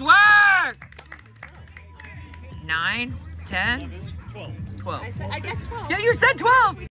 Nice work! Nine, ten, twelve. I, said, I guess 12. Yeah, you said twelve.